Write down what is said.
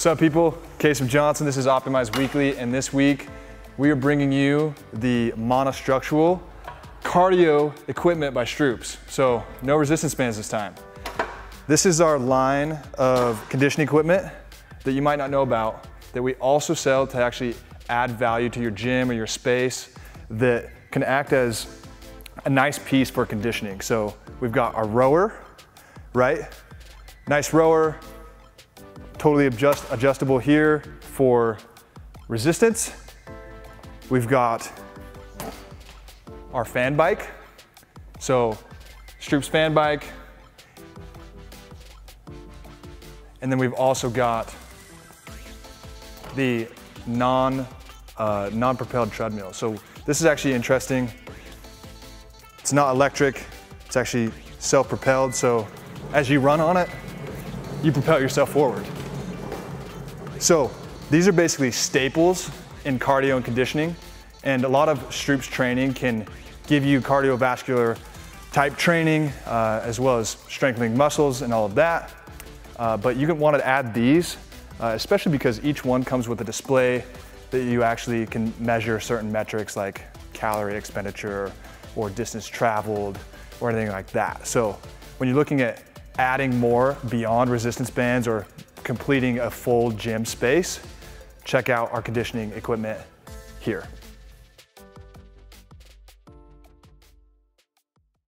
What's up people? Kasem Johnson, this is Optimized Weekly, and this week we are bringing you the monostructural cardio equipment by Stroops. So no resistance bands this time. This is our line of conditioning equipment that you might not know about that we also sell to actually add value to your gym or your space that can act as a nice piece for conditioning. So we've got our rower, right? Nice rower, totally adjust, adjustable here for resistance. We've got our fan bike. So Stroops fan bike. And then we've also got the non, uh, non-propelled treadmill. So this is actually interesting. It's not electric, it's actually self-propelled. So as you run on it, you propel yourself forward. So these are basically staples in cardio and conditioning. And a lot of Stroops training can give you cardiovascular type training, uh, as well as strengthening muscles and all of that. Uh, but you can want to add these, uh, especially because each one comes with a display that you actually can measure certain metrics like calorie expenditure or distance traveled or anything like that. So when you're looking at adding more beyond resistance bands or completing a full gym space, check out our conditioning equipment here.